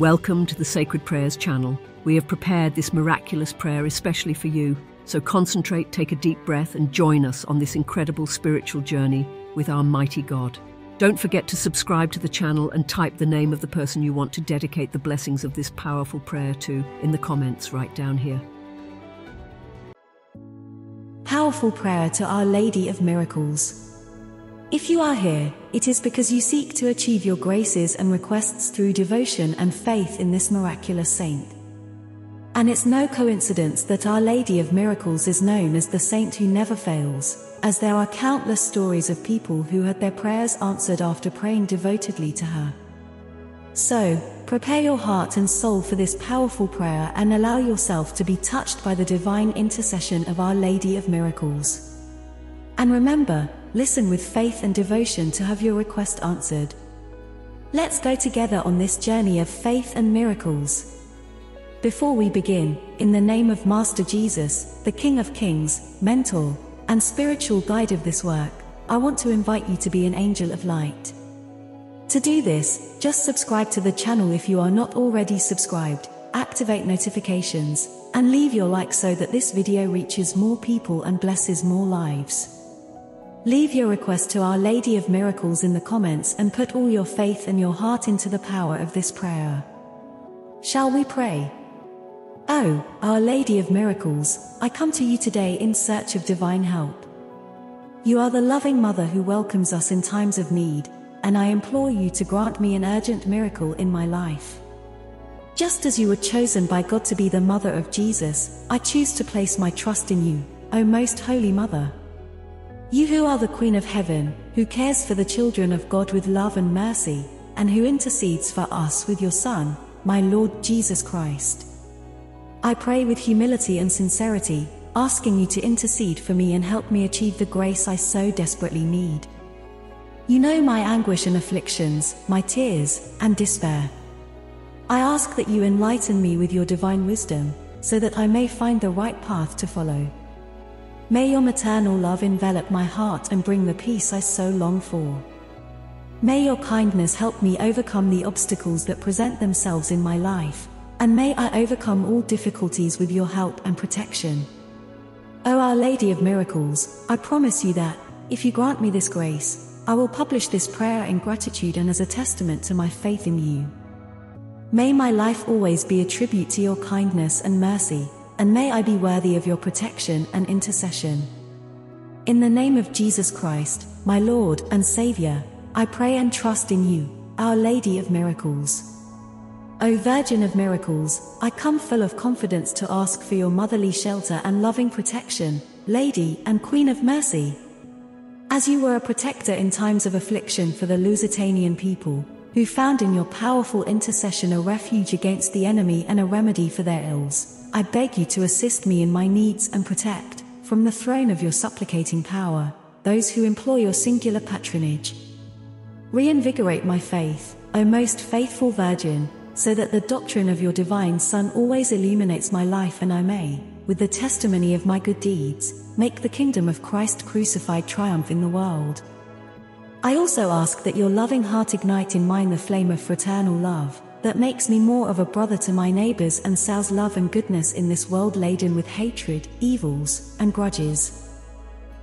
Welcome to the Sacred Prayers channel. We have prepared this miraculous prayer especially for you, so concentrate, take a deep breath, and join us on this incredible spiritual journey with our mighty God. Don't forget to subscribe to the channel and type the name of the person you want to dedicate the blessings of this powerful prayer to in the comments right down here. Powerful prayer to Our Lady of Miracles. If you are here, it is because you seek to achieve your graces and requests through devotion and faith in this miraculous saint. And it's no coincidence that Our Lady of Miracles is known as the saint who never fails, as there are countless stories of people who had their prayers answered after praying devotedly to her. So, prepare your heart and soul for this powerful prayer and allow yourself to be touched by the divine intercession of Our Lady of Miracles. And remember, listen with faith and devotion to have your request answered. Let's go together on this journey of faith and miracles. Before we begin, in the name of Master Jesus, the King of Kings, mentor, and spiritual guide of this work, I want to invite you to be an angel of light. To do this, just subscribe to the channel if you are not already subscribed, activate notifications, and leave your like so that this video reaches more people and blesses more lives. Leave your request to Our Lady of Miracles in the comments and put all your faith and your heart into the power of this prayer. Shall we pray? Oh, Our Lady of Miracles, I come to you today in search of divine help. You are the loving mother who welcomes us in times of need, and I implore you to grant me an urgent miracle in my life. Just as you were chosen by God to be the mother of Jesus, I choose to place my trust in you, O most holy mother. You who are the Queen of Heaven, who cares for the children of God with love and mercy, and who intercedes for us with your Son, my Lord Jesus Christ. I pray with humility and sincerity, asking you to intercede for me and help me achieve the grace I so desperately need. You know my anguish and afflictions, my tears, and despair. I ask that you enlighten me with your divine wisdom, so that I may find the right path to follow. May your maternal love envelop my heart and bring the peace I so long for. May your kindness help me overcome the obstacles that present themselves in my life, and may I overcome all difficulties with your help and protection. O Our Lady of Miracles, I promise you that, if you grant me this grace, I will publish this prayer in gratitude and as a testament to my faith in you. May my life always be a tribute to your kindness and mercy, and may I be worthy of your protection and intercession. In the name of Jesus Christ, my Lord and Savior, I pray and trust in you, Our Lady of Miracles. O Virgin of Miracles, I come full of confidence to ask for your motherly shelter and loving protection, Lady and Queen of Mercy. As you were a protector in times of affliction for the Lusitanian people, who found in your powerful intercession a refuge against the enemy and a remedy for their ills. I beg you to assist me in my needs and protect, from the throne of your supplicating power, those who implore your singular patronage. Reinvigorate my faith, O most faithful Virgin, so that the doctrine of your divine Son always illuminates my life and I may, with the testimony of my good deeds, make the kingdom of Christ crucified triumph in the world. I also ask that your loving heart ignite in mine the flame of fraternal love, that makes me more of a brother to my neighbors and sows love and goodness in this world laden with hatred, evils, and grudges.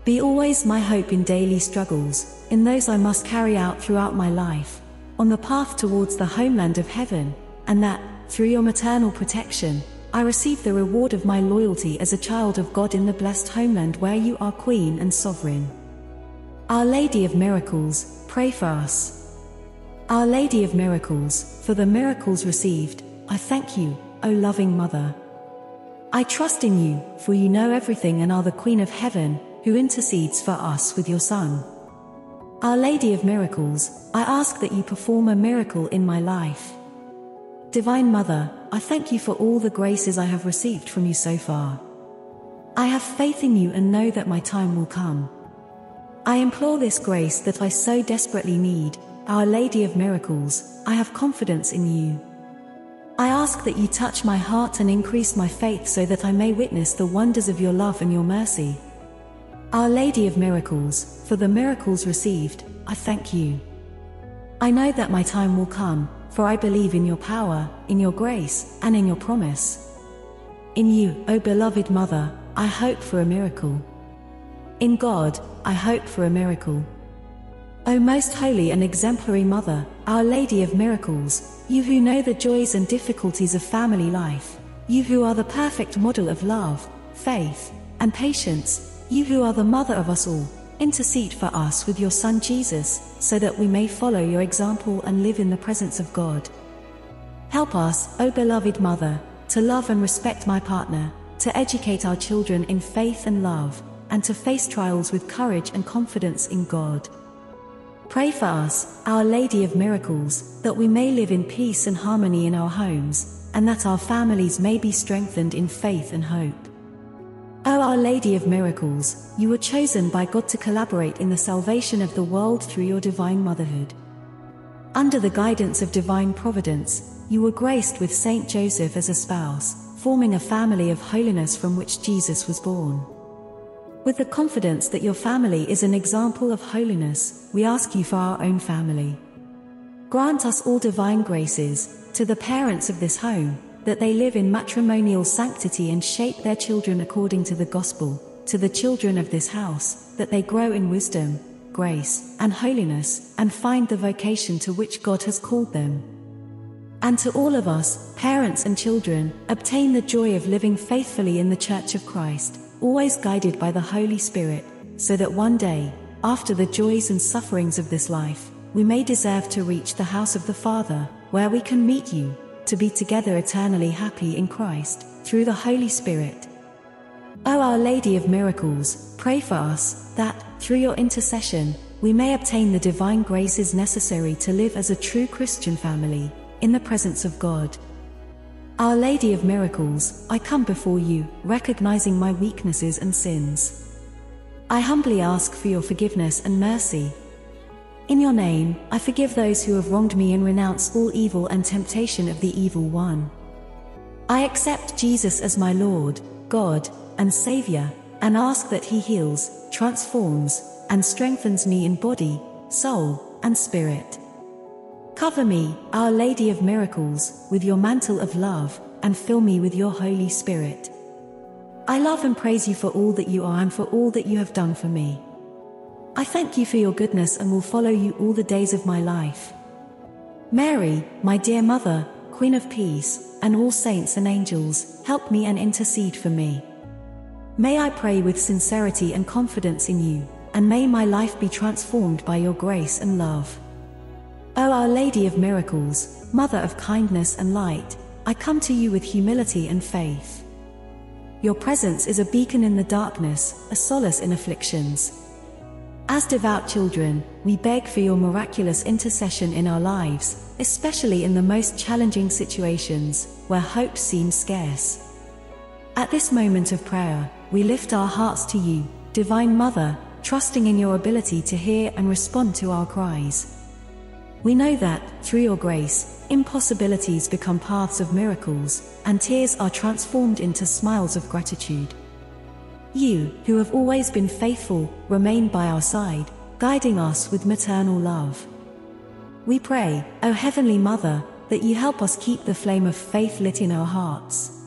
Be always my hope in daily struggles, in those I must carry out throughout my life, on the path towards the homeland of heaven, and that, through your maternal protection, I receive the reward of my loyalty as a child of God in the blessed homeland where you are Queen and Sovereign. Our Lady of Miracles, pray for us. Our Lady of Miracles, for the miracles received, I thank you, O loving Mother. I trust in you, for you know everything and are the Queen of Heaven, who intercedes for us with your Son. Our Lady of Miracles, I ask that you perform a miracle in my life. Divine Mother, I thank you for all the graces I have received from you so far. I have faith in you and know that my time will come. I implore this grace that I so desperately need, our Lady of Miracles, I have confidence in you. I ask that you touch my heart and increase my faith so that I may witness the wonders of your love and your mercy. Our Lady of Miracles, for the miracles received, I thank you. I know that my time will come, for I believe in your power, in your grace, and in your promise. In you, O beloved Mother, I hope for a miracle. In God, I hope for a miracle. O most holy and exemplary Mother, Our Lady of Miracles, you who know the joys and difficulties of family life, you who are the perfect model of love, faith, and patience, you who are the Mother of us all, intercede for us with your Son Jesus, so that we may follow your example and live in the presence of God. Help us, O beloved Mother, to love and respect my partner, to educate our children in faith and love, and to face trials with courage and confidence in God. Pray for us, Our Lady of Miracles, that we may live in peace and harmony in our homes, and that our families may be strengthened in faith and hope. O Our Lady of Miracles, you were chosen by God to collaborate in the salvation of the world through your divine motherhood. Under the guidance of divine providence, you were graced with Saint Joseph as a spouse, forming a family of holiness from which Jesus was born. With the confidence that your family is an example of holiness, we ask you for our own family. Grant us all divine graces, to the parents of this home, that they live in matrimonial sanctity and shape their children according to the gospel, to the children of this house, that they grow in wisdom, grace, and holiness, and find the vocation to which God has called them. And to all of us, parents and children, obtain the joy of living faithfully in the Church of Christ, always guided by the Holy Spirit, so that one day, after the joys and sufferings of this life, we may deserve to reach the house of the Father, where we can meet you, to be together eternally happy in Christ, through the Holy Spirit. O Our Lady of Miracles, pray for us, that, through your intercession, we may obtain the divine graces necessary to live as a true Christian family, in the presence of God. Our Lady of Miracles, I come before you, recognizing my weaknesses and sins. I humbly ask for your forgiveness and mercy. In your name, I forgive those who have wronged me and renounce all evil and temptation of the evil one. I accept Jesus as my Lord, God, and Savior, and ask that He heals, transforms, and strengthens me in body, soul, and spirit. Cover me, Our Lady of Miracles, with your mantle of love, and fill me with your Holy Spirit. I love and praise you for all that you are and for all that you have done for me. I thank you for your goodness and will follow you all the days of my life. Mary, my dear Mother, Queen of Peace, and all saints and angels, help me and intercede for me. May I pray with sincerity and confidence in you, and may my life be transformed by your grace and love. O Our Lady of Miracles, Mother of kindness and light, I come to you with humility and faith. Your presence is a beacon in the darkness, a solace in afflictions. As devout children, we beg for your miraculous intercession in our lives, especially in the most challenging situations, where hope seems scarce. At this moment of prayer, we lift our hearts to you, Divine Mother, trusting in your ability to hear and respond to our cries. We know that, through your grace, impossibilities become paths of miracles, and tears are transformed into smiles of gratitude. You, who have always been faithful, remain by our side, guiding us with maternal love. We pray, O Heavenly Mother, that you help us keep the flame of faith lit in our hearts.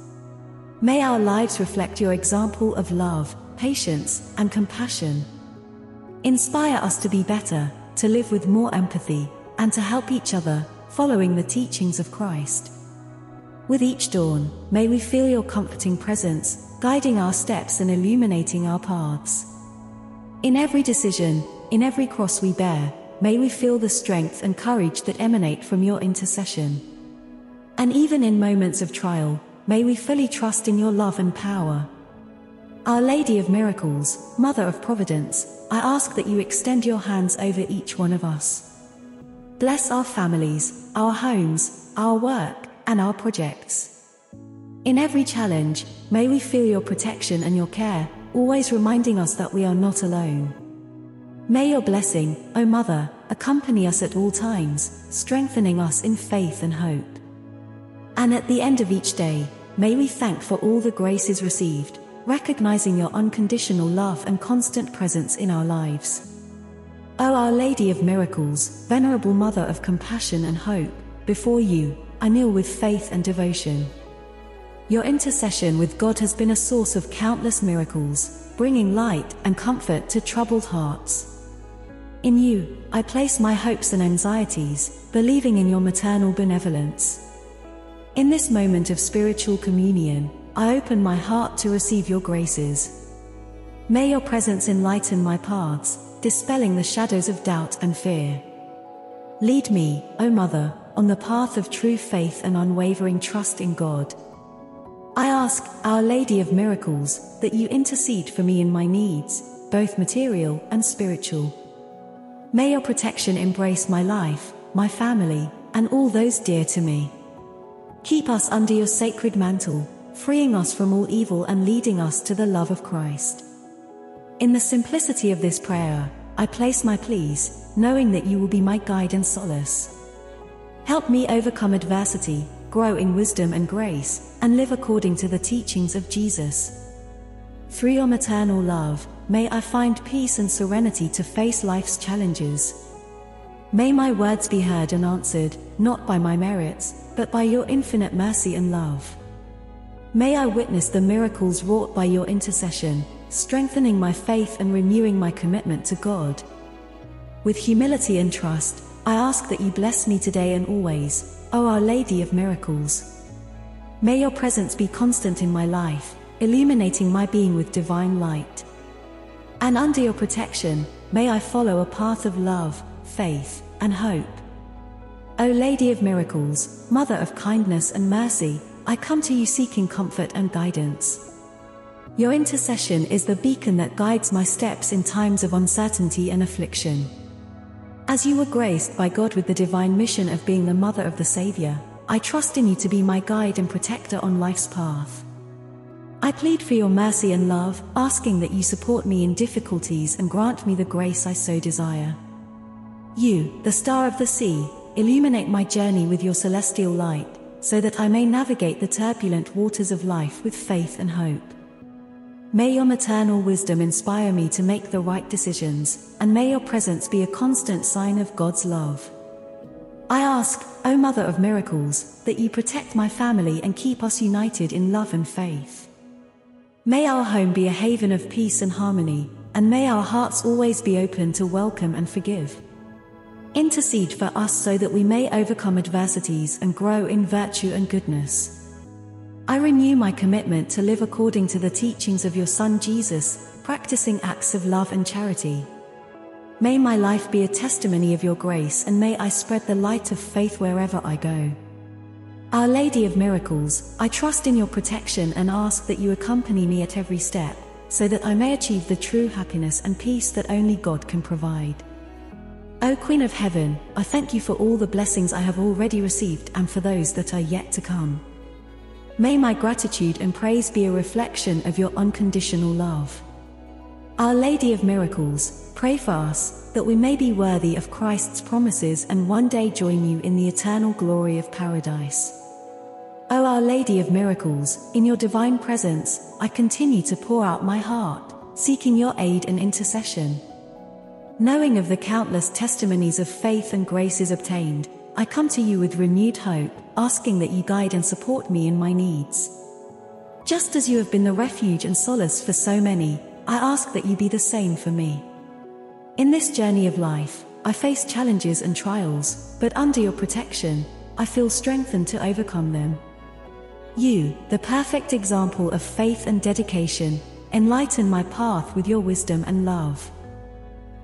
May our lives reflect your example of love, patience, and compassion. Inspire us to be better, to live with more empathy, and to help each other, following the teachings of Christ. With each dawn, may we feel your comforting presence, guiding our steps and illuminating our paths. In every decision, in every cross we bear, may we feel the strength and courage that emanate from your intercession. And even in moments of trial, may we fully trust in your love and power. Our Lady of Miracles, Mother of Providence, I ask that you extend your hands over each one of us. Bless our families, our homes, our work, and our projects. In every challenge, may we feel your protection and your care, always reminding us that we are not alone. May your blessing, O Mother, accompany us at all times, strengthening us in faith and hope. And at the end of each day, may we thank for all the graces received, recognizing your unconditional love and constant presence in our lives. O Our Lady of Miracles, Venerable Mother of Compassion and Hope, before you, I kneel with faith and devotion. Your intercession with God has been a source of countless miracles, bringing light and comfort to troubled hearts. In you, I place my hopes and anxieties, believing in your maternal benevolence. In this moment of spiritual communion, I open my heart to receive your graces. May your presence enlighten my paths, dispelling the shadows of doubt and fear. Lead me, O Mother, on the path of true faith and unwavering trust in God. I ask, Our Lady of Miracles, that you intercede for me in my needs, both material and spiritual. May your protection embrace my life, my family, and all those dear to me. Keep us under your sacred mantle, freeing us from all evil and leading us to the love of Christ. In the simplicity of this prayer, I place my pleas, knowing that you will be my guide and solace. Help me overcome adversity, grow in wisdom and grace, and live according to the teachings of Jesus. Through your maternal love, may I find peace and serenity to face life's challenges. May my words be heard and answered, not by my merits, but by your infinite mercy and love. May I witness the miracles wrought by your intercession, strengthening my faith and renewing my commitment to God. With humility and trust, I ask that you bless me today and always, O Our Lady of Miracles. May your presence be constant in my life, illuminating my being with divine light. And under your protection, may I follow a path of love, faith, and hope. O Lady of Miracles, Mother of kindness and mercy, I come to you seeking comfort and guidance. Your intercession is the beacon that guides my steps in times of uncertainty and affliction. As you were graced by God with the divine mission of being the mother of the Savior, I trust in you to be my guide and protector on life's path. I plead for your mercy and love, asking that you support me in difficulties and grant me the grace I so desire. You, the star of the sea, Illuminate my journey with your celestial light, so that I may navigate the turbulent waters of life with faith and hope. May your maternal wisdom inspire me to make the right decisions, and may your presence be a constant sign of God's love. I ask, O Mother of Miracles, that you protect my family and keep us united in love and faith. May our home be a haven of peace and harmony, and may our hearts always be open to welcome and forgive. Intercede for us so that we may overcome adversities and grow in virtue and goodness. I renew my commitment to live according to the teachings of your Son Jesus, practicing acts of love and charity. May my life be a testimony of your grace and may I spread the light of faith wherever I go. Our Lady of Miracles, I trust in your protection and ask that you accompany me at every step, so that I may achieve the true happiness and peace that only God can provide. O Queen of Heaven, I thank you for all the blessings I have already received and for those that are yet to come. May my gratitude and praise be a reflection of your unconditional love. Our Lady of Miracles, pray for us, that we may be worthy of Christ's promises and one day join you in the eternal glory of paradise. O Our Lady of Miracles, in your divine presence, I continue to pour out my heart, seeking your aid and intercession. Knowing of the countless testimonies of faith and graces obtained, I come to you with renewed hope, asking that you guide and support me in my needs. Just as you have been the refuge and solace for so many, I ask that you be the same for me. In this journey of life, I face challenges and trials, but under your protection, I feel strengthened to overcome them. You, the perfect example of faith and dedication, enlighten my path with your wisdom and love.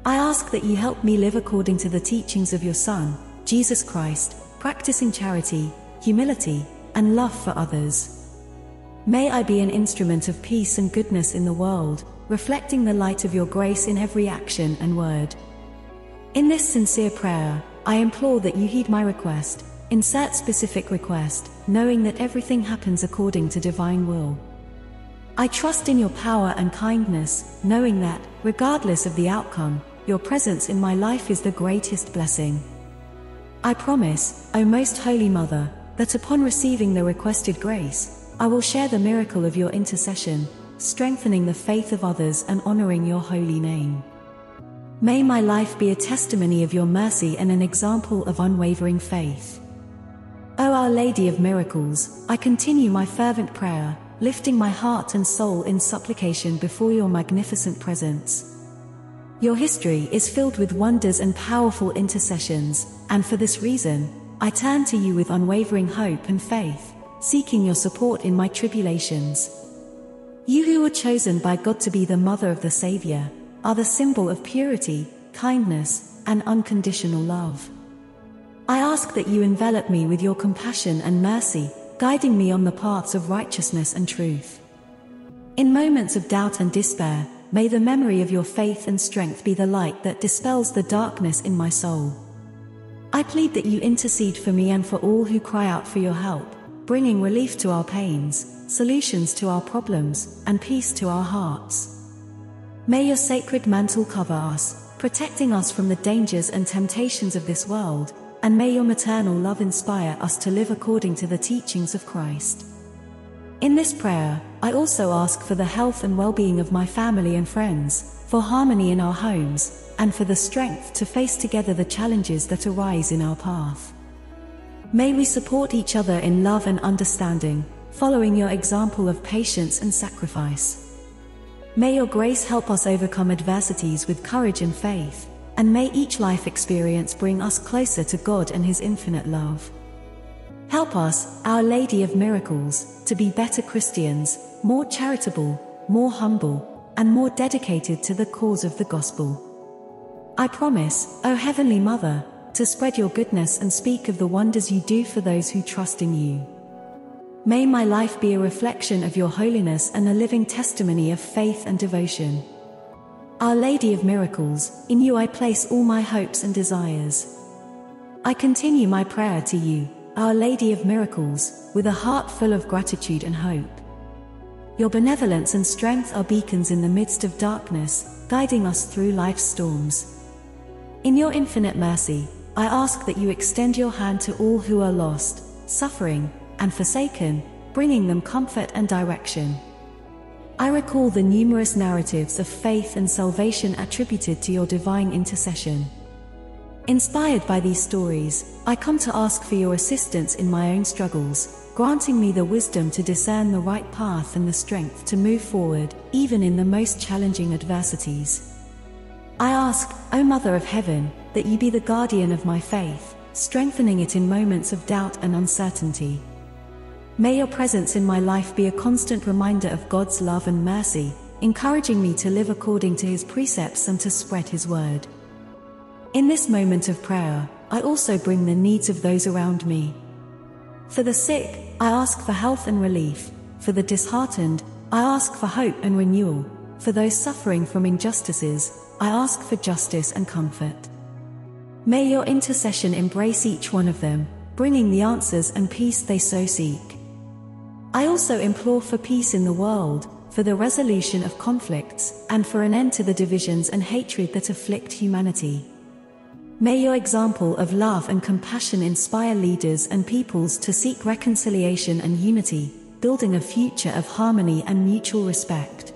I ask that you help me live according to the teachings of your Son, Jesus Christ, practicing charity, humility, and love for others. May I be an instrument of peace and goodness in the world, reflecting the light of your grace in every action and word. In this sincere prayer, I implore that you heed my request, insert specific request, knowing that everything happens according to divine will. I trust in your power and kindness, knowing that, regardless of the outcome, your presence in my life is the greatest blessing. I promise, O Most Holy Mother, that upon receiving the requested grace, I will share the miracle of your intercession, strengthening the faith of others and honoring your holy name. May my life be a testimony of your mercy and an example of unwavering faith. O Our Lady of Miracles, I continue my fervent prayer, lifting my heart and soul in supplication before your magnificent presence. Your history is filled with wonders and powerful intercessions, and for this reason, I turn to you with unwavering hope and faith, seeking your support in my tribulations. You who were chosen by God to be the mother of the Savior, are the symbol of purity, kindness, and unconditional love. I ask that you envelop me with your compassion and mercy, guiding me on the paths of righteousness and truth. In moments of doubt and despair, may the memory of your faith and strength be the light that dispels the darkness in my soul. I plead that you intercede for me and for all who cry out for your help, bringing relief to our pains, solutions to our problems, and peace to our hearts. May your sacred mantle cover us, protecting us from the dangers and temptations of this world, and may your maternal love inspire us to live according to the teachings of Christ. In this prayer, I also ask for the health and well-being of my family and friends, for harmony in our homes, and for the strength to face together the challenges that arise in our path. May we support each other in love and understanding, following your example of patience and sacrifice. May your grace help us overcome adversities with courage and faith, and may each life experience bring us closer to God and His infinite love. Help us, Our Lady of Miracles, to be better Christians, more charitable, more humble, and more dedicated to the cause of the gospel. I promise, O Heavenly Mother, to spread your goodness and speak of the wonders you do for those who trust in you. May my life be a reflection of your holiness and a living testimony of faith and devotion. Our Lady of Miracles, in you I place all my hopes and desires. I continue my prayer to you, Our Lady of Miracles, with a heart full of gratitude and hope. Your benevolence and strength are beacons in the midst of darkness, guiding us through life's storms. In your infinite mercy, I ask that you extend your hand to all who are lost, suffering, and forsaken, bringing them comfort and direction. I recall the numerous narratives of faith and salvation attributed to your divine intercession. Inspired by these stories, I come to ask for your assistance in my own struggles, granting me the wisdom to discern the right path and the strength to move forward, even in the most challenging adversities. I ask, O Mother of Heaven, that you be the guardian of my faith, strengthening it in moments of doubt and uncertainty. May your presence in my life be a constant reminder of God's love and mercy, encouraging me to live according to his precepts and to spread his word. In this moment of prayer, I also bring the needs of those around me. For the sick, I ask for health and relief. For the disheartened, I ask for hope and renewal. For those suffering from injustices, I ask for justice and comfort. May your intercession embrace each one of them, bringing the answers and peace they so seek. I also implore for peace in the world, for the resolution of conflicts, and for an end to the divisions and hatred that afflict humanity. May your example of love and compassion inspire leaders and peoples to seek reconciliation and unity, building a future of harmony and mutual respect.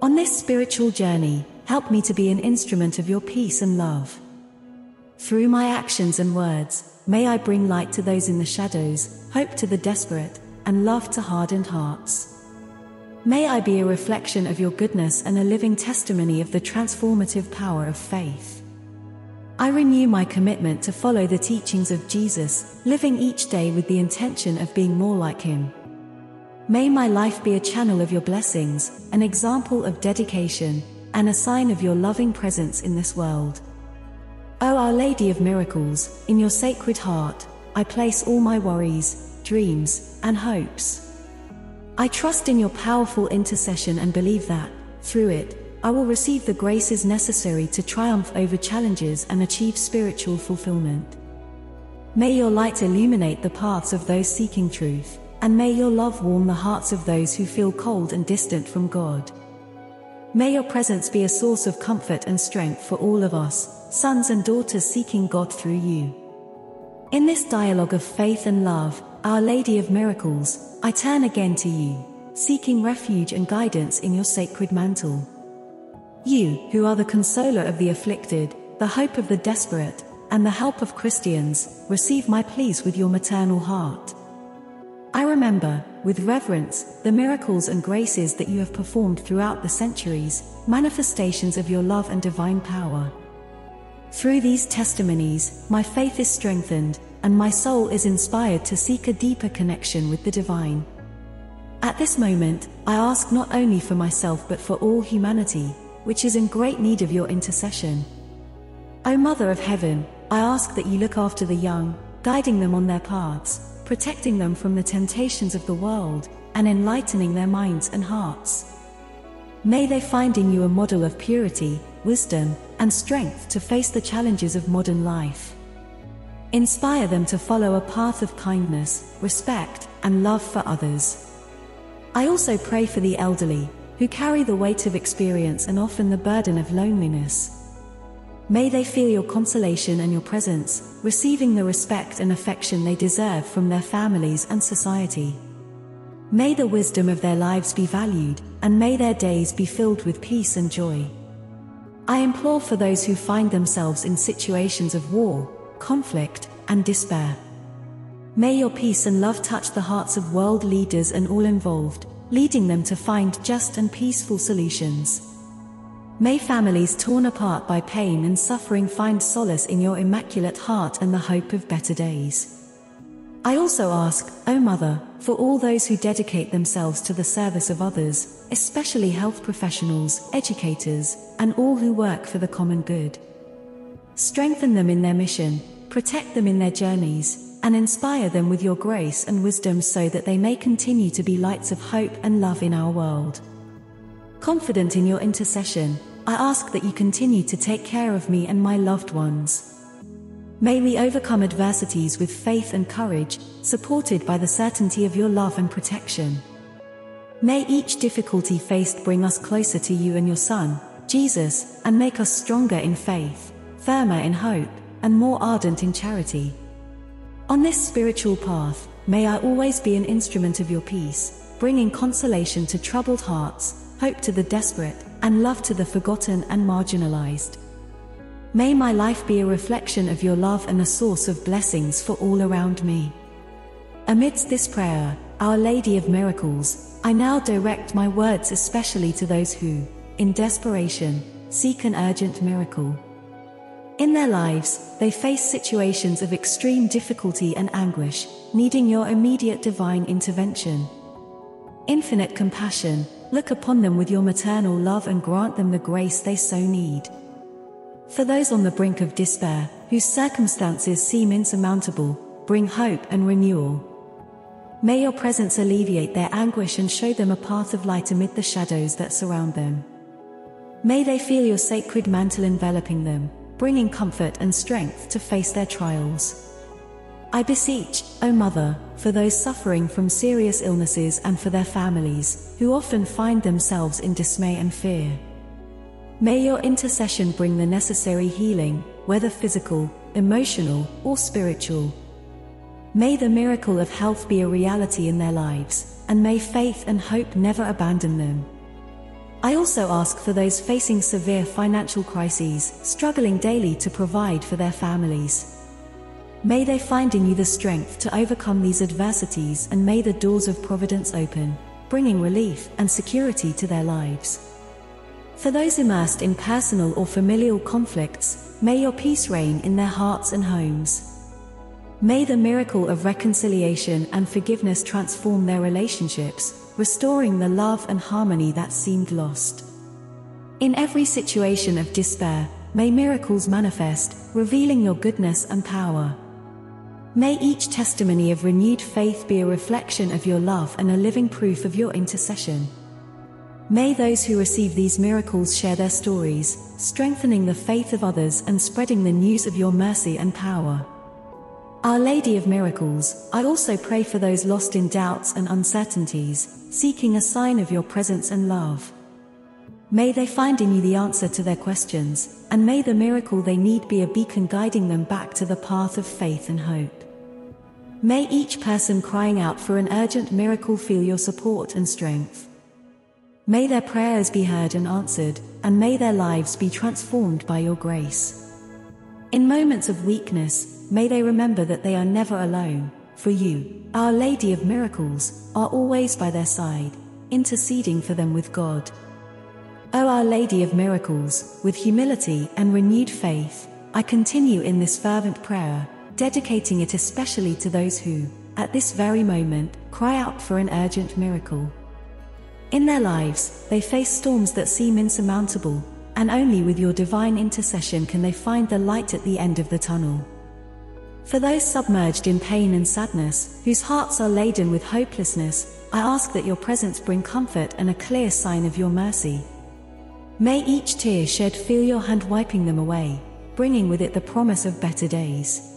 On this spiritual journey, help me to be an instrument of your peace and love. Through my actions and words, may I bring light to those in the shadows, hope to the desperate, and love to hardened hearts. May I be a reflection of your goodness and a living testimony of the transformative power of faith. I renew my commitment to follow the teachings of Jesus, living each day with the intention of being more like him. May my life be a channel of your blessings, an example of dedication, and a sign of your loving presence in this world. O Our Lady of Miracles, in your sacred heart, I place all my worries, dreams, and hopes. I trust in your powerful intercession and believe that, through it, I will receive the graces necessary to triumph over challenges and achieve spiritual fulfillment. May your light illuminate the paths of those seeking truth, and may your love warm the hearts of those who feel cold and distant from God. May your presence be a source of comfort and strength for all of us, sons and daughters seeking God through you. In this dialogue of faith and love, our Lady of Miracles, I turn again to you, seeking refuge and guidance in your sacred mantle. You, who are the consoler of the afflicted, the hope of the desperate, and the help of Christians, receive my pleas with your maternal heart. I remember, with reverence, the miracles and graces that you have performed throughout the centuries, manifestations of your love and divine power. Through these testimonies, my faith is strengthened, and my soul is inspired to seek a deeper connection with the divine. At this moment, I ask not only for myself but for all humanity, which is in great need of your intercession. O Mother of Heaven, I ask that you look after the young, guiding them on their paths, protecting them from the temptations of the world, and enlightening their minds and hearts. May they find in you a model of purity, wisdom, and strength to face the challenges of modern life. Inspire them to follow a path of kindness, respect, and love for others. I also pray for the elderly, who carry the weight of experience and often the burden of loneliness. May they feel your consolation and your presence, receiving the respect and affection they deserve from their families and society. May the wisdom of their lives be valued, and may their days be filled with peace and joy. I implore for those who find themselves in situations of war, conflict, and despair. May your peace and love touch the hearts of world leaders and all involved, leading them to find just and peaceful solutions. May families torn apart by pain and suffering find solace in your immaculate heart and the hope of better days. I also ask, O Mother, for all those who dedicate themselves to the service of others, especially health professionals, educators, and all who work for the common good. Strengthen them in their mission, protect them in their journeys, and inspire them with your grace and wisdom so that they may continue to be lights of hope and love in our world. Confident in your intercession, I ask that you continue to take care of me and my loved ones. May we overcome adversities with faith and courage, supported by the certainty of your love and protection. May each difficulty faced bring us closer to you and your Son, Jesus, and make us stronger in faith, firmer in hope, and more ardent in charity. On this spiritual path, may I always be an instrument of your peace, bringing consolation to troubled hearts, hope to the desperate, and love to the forgotten and marginalized. May my life be a reflection of your love and a source of blessings for all around me. Amidst this prayer, Our Lady of Miracles, I now direct my words especially to those who, in desperation, seek an urgent miracle. In their lives, they face situations of extreme difficulty and anguish, needing your immediate divine intervention. Infinite compassion, look upon them with your maternal love and grant them the grace they so need. For those on the brink of despair, whose circumstances seem insurmountable, bring hope and renewal. May your presence alleviate their anguish and show them a path of light amid the shadows that surround them. May they feel your sacred mantle enveloping them, bringing comfort and strength to face their trials. I beseech, O Mother, for those suffering from serious illnesses and for their families, who often find themselves in dismay and fear. May your intercession bring the necessary healing, whether physical, emotional, or spiritual. May the miracle of health be a reality in their lives, and may faith and hope never abandon them. I also ask for those facing severe financial crises, struggling daily to provide for their families. May they find in you the strength to overcome these adversities and may the doors of providence open, bringing relief and security to their lives. For those immersed in personal or familial conflicts, may your peace reign in their hearts and homes. May the miracle of reconciliation and forgiveness transform their relationships, restoring the love and harmony that seemed lost. In every situation of despair, may miracles manifest, revealing your goodness and power. May each testimony of renewed faith be a reflection of your love and a living proof of your intercession. May those who receive these miracles share their stories, strengthening the faith of others and spreading the news of your mercy and power. Our Lady of Miracles, I also pray for those lost in doubts and uncertainties, seeking a sign of your presence and love. May they find in you the answer to their questions, and may the miracle they need be a beacon guiding them back to the path of faith and hope. May each person crying out for an urgent miracle feel your support and strength. May their prayers be heard and answered, and may their lives be transformed by your grace. In moments of weakness, may they remember that they are never alone, for you, Our Lady of Miracles, are always by their side, interceding for them with God. O Our Lady of Miracles, with humility and renewed faith, I continue in this fervent prayer, dedicating it especially to those who, at this very moment, cry out for an urgent miracle. In their lives, they face storms that seem insurmountable, and only with your divine intercession can they find the light at the end of the tunnel. For those submerged in pain and sadness, whose hearts are laden with hopelessness, I ask that your presence bring comfort and a clear sign of your mercy. May each tear shed feel your hand wiping them away, bringing with it the promise of better days.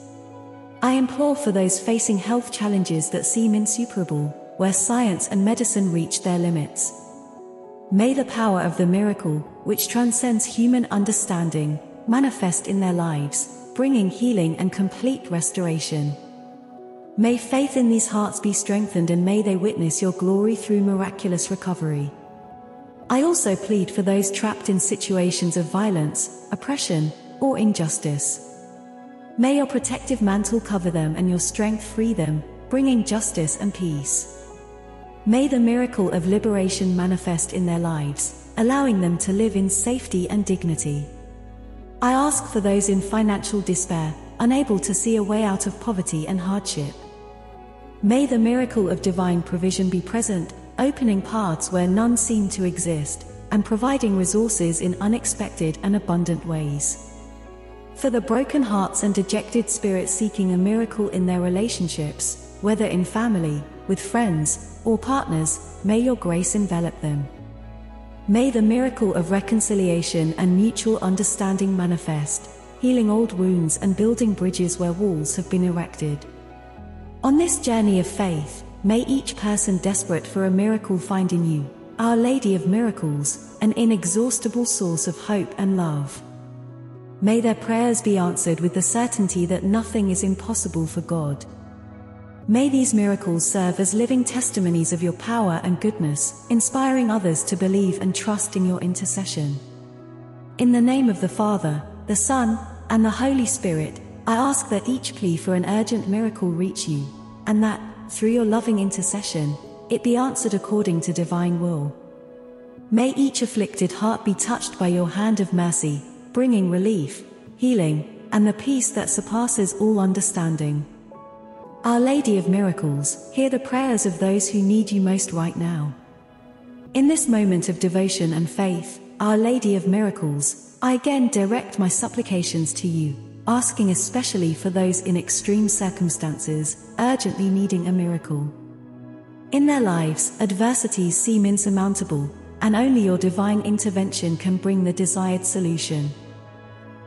I implore for those facing health challenges that seem insuperable, where science and medicine reach their limits. May the power of the miracle, which transcends human understanding, manifest in their lives, bringing healing and complete restoration. May faith in these hearts be strengthened and may they witness your glory through miraculous recovery. I also plead for those trapped in situations of violence, oppression, or injustice. May your protective mantle cover them and your strength free them, bringing justice and peace. May the miracle of liberation manifest in their lives, allowing them to live in safety and dignity. I ask for those in financial despair, unable to see a way out of poverty and hardship. May the miracle of divine provision be present, opening paths where none seem to exist, and providing resources in unexpected and abundant ways. For the broken hearts and dejected spirits seeking a miracle in their relationships, whether in family, with friends, or partners, may your grace envelop them. May the miracle of reconciliation and mutual understanding manifest, healing old wounds and building bridges where walls have been erected. On this journey of faith, may each person desperate for a miracle find in you, Our Lady of Miracles, an inexhaustible source of hope and love. May their prayers be answered with the certainty that nothing is impossible for God. May these miracles serve as living testimonies of your power and goodness, inspiring others to believe and trust in your intercession. In the name of the Father, the Son, and the Holy Spirit, I ask that each plea for an urgent miracle reach you, and that, through your loving intercession, it be answered according to divine will. May each afflicted heart be touched by your hand of mercy, bringing relief, healing, and the peace that surpasses all understanding. Our Lady of Miracles, hear the prayers of those who need you most right now. In this moment of devotion and faith, Our Lady of Miracles, I again direct my supplications to you, asking especially for those in extreme circumstances, urgently needing a miracle. In their lives, adversities seem insurmountable, and only your divine intervention can bring the desired solution.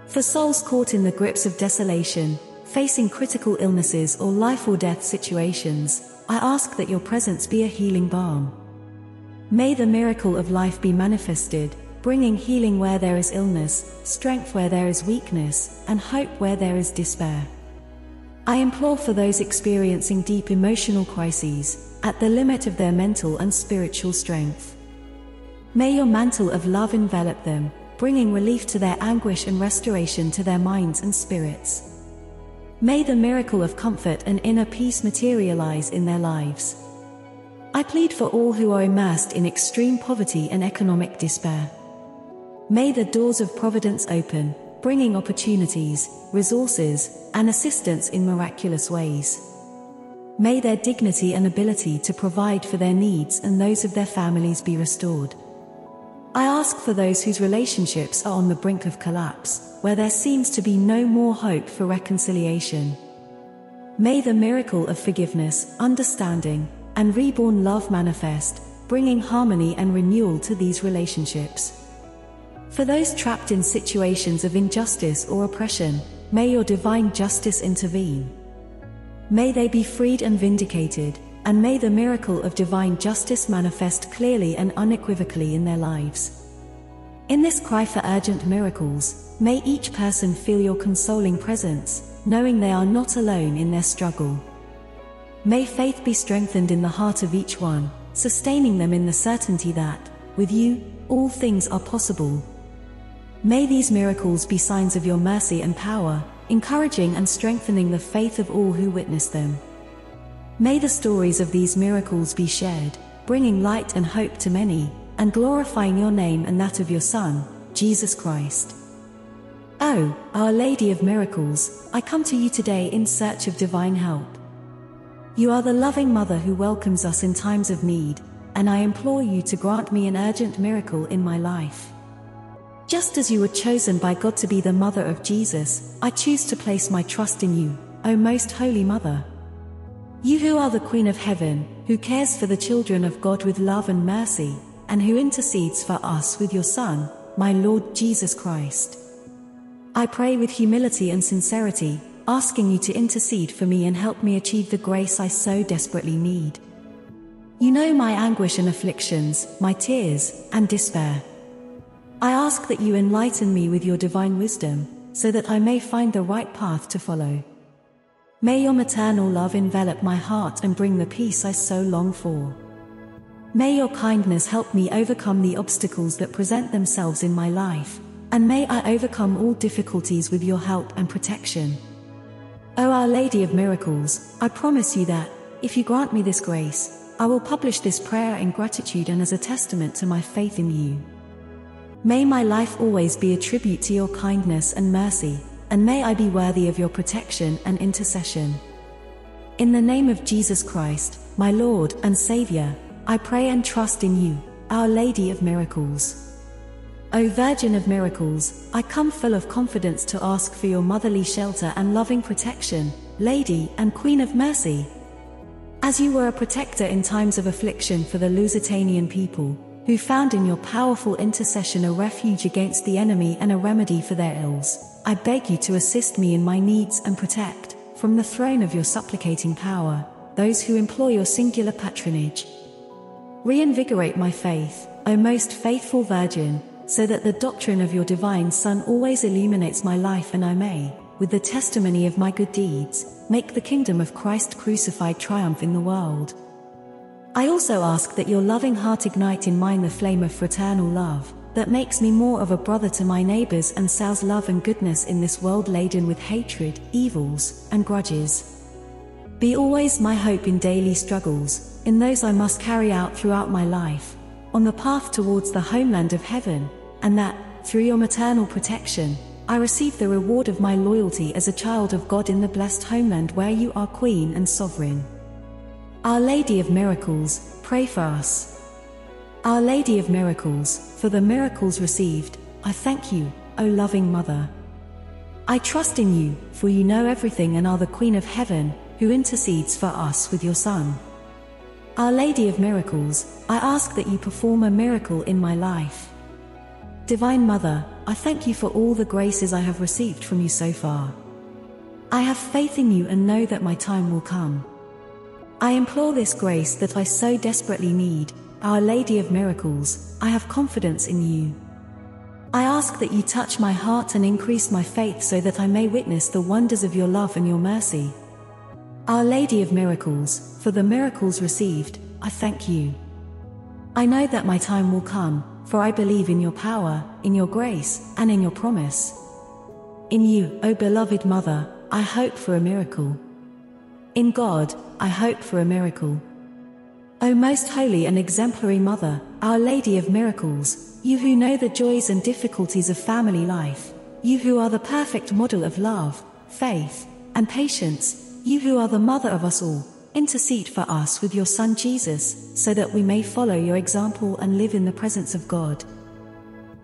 For souls caught in the grips of desolation, Facing critical illnesses or life or death situations, I ask that your presence be a healing balm. May the miracle of life be manifested, bringing healing where there is illness, strength where there is weakness, and hope where there is despair. I implore for those experiencing deep emotional crises, at the limit of their mental and spiritual strength. May your mantle of love envelop them, bringing relief to their anguish and restoration to their minds and spirits. May the miracle of comfort and inner peace materialize in their lives. I plead for all who are immersed in extreme poverty and economic despair. May the doors of providence open, bringing opportunities, resources, and assistance in miraculous ways. May their dignity and ability to provide for their needs and those of their families be restored. I ask for those whose relationships are on the brink of collapse, where there seems to be no more hope for reconciliation. May the miracle of forgiveness, understanding, and reborn love manifest, bringing harmony and renewal to these relationships. For those trapped in situations of injustice or oppression, may your divine justice intervene. May they be freed and vindicated, and may the miracle of divine justice manifest clearly and unequivocally in their lives. In this cry for urgent miracles, may each person feel your consoling presence, knowing they are not alone in their struggle. May faith be strengthened in the heart of each one, sustaining them in the certainty that, with you, all things are possible. May these miracles be signs of your mercy and power, encouraging and strengthening the faith of all who witness them. May the stories of these miracles be shared, bringing light and hope to many, and glorifying your name and that of your Son, Jesus Christ. Oh, Our Lady of Miracles, I come to you today in search of divine help. You are the loving Mother who welcomes us in times of need, and I implore you to grant me an urgent miracle in my life. Just as you were chosen by God to be the mother of Jesus, I choose to place my trust in you, O most holy Mother. You who are the Queen of Heaven, who cares for the children of God with love and mercy, and who intercedes for us with your Son, my Lord Jesus Christ. I pray with humility and sincerity, asking you to intercede for me and help me achieve the grace I so desperately need. You know my anguish and afflictions, my tears, and despair. I ask that you enlighten me with your divine wisdom, so that I may find the right path to follow. May your maternal love envelop my heart and bring the peace I so long for. May your kindness help me overcome the obstacles that present themselves in my life, and may I overcome all difficulties with your help and protection. O Our Lady of Miracles, I promise you that, if you grant me this grace, I will publish this prayer in gratitude and as a testament to my faith in you. May my life always be a tribute to your kindness and mercy, and may I be worthy of your protection and intercession. In the name of Jesus Christ, my Lord and Savior, I pray and trust in you, Our Lady of Miracles. O Virgin of Miracles, I come full of confidence to ask for your motherly shelter and loving protection, Lady and Queen of Mercy. As you were a protector in times of affliction for the Lusitanian people, who found in your powerful intercession a refuge against the enemy and a remedy for their ills, I beg you to assist me in my needs and protect, from the throne of your supplicating power, those who implore your singular patronage. Reinvigorate my faith, O most faithful Virgin, so that the doctrine of your divine Son always illuminates my life and I may, with the testimony of my good deeds, make the kingdom of Christ crucified triumph in the world. I also ask that your loving heart ignite in mine the flame of fraternal love, that makes me more of a brother to my neighbors and sows love and goodness in this world laden with hatred, evils, and grudges. Be always my hope in daily struggles, in those I must carry out throughout my life, on the path towards the homeland of heaven, and that, through your maternal protection, I receive the reward of my loyalty as a child of God in the blessed homeland where you are Queen and Sovereign. Our Lady of Miracles, pray for us. Our Lady of Miracles, for the miracles received, I thank you, O loving Mother. I trust in you, for you know everything and are the Queen of Heaven, who intercedes for us with your Son. Our Lady of Miracles, I ask that you perform a miracle in my life. Divine Mother, I thank you for all the graces I have received from you so far. I have faith in you and know that my time will come. I implore this grace that I so desperately need, Our Lady of Miracles, I have confidence in you. I ask that you touch my heart and increase my faith so that I may witness the wonders of your love and your mercy. Our Lady of Miracles, for the miracles received, I thank you. I know that my time will come, for I believe in your power, in your grace, and in your promise. In you, O beloved Mother, I hope for a miracle. In God, I hope for a miracle. O most holy and exemplary Mother, Our Lady of Miracles, you who know the joys and difficulties of family life, you who are the perfect model of love, faith, and patience, you who are the Mother of us all, Intercede for us with your Son Jesus, so that we may follow your example and live in the presence of God.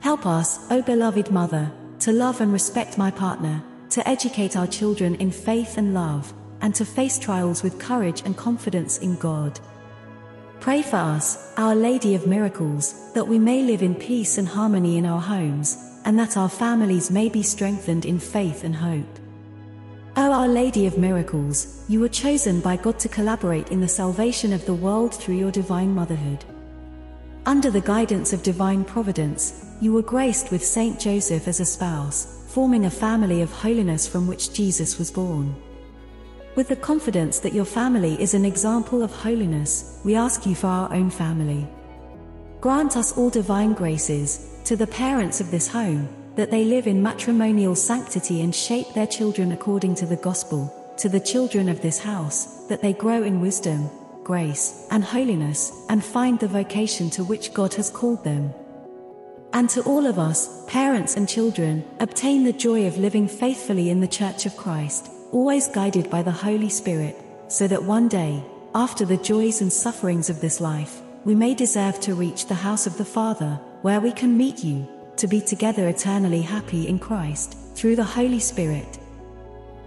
Help us, O beloved Mother, to love and respect my partner, to educate our children in faith and love, and to face trials with courage and confidence in God. Pray for us, Our Lady of Miracles, that we may live in peace and harmony in our homes, and that our families may be strengthened in faith and hope. O Our Lady of Miracles, you were chosen by God to collaborate in the salvation of the world through your divine motherhood. Under the guidance of divine providence, you were graced with Saint Joseph as a spouse, forming a family of holiness from which Jesus was born. With the confidence that your family is an example of holiness, we ask you for our own family. Grant us all divine graces, to the parents of this home, that they live in matrimonial sanctity and shape their children according to the gospel, to the children of this house, that they grow in wisdom, grace, and holiness, and find the vocation to which God has called them. And to all of us, parents and children, obtain the joy of living faithfully in the Church of Christ, always guided by the Holy Spirit, so that one day, after the joys and sufferings of this life, we may deserve to reach the house of the Father, where we can meet you, to be together eternally happy in Christ, through the Holy Spirit.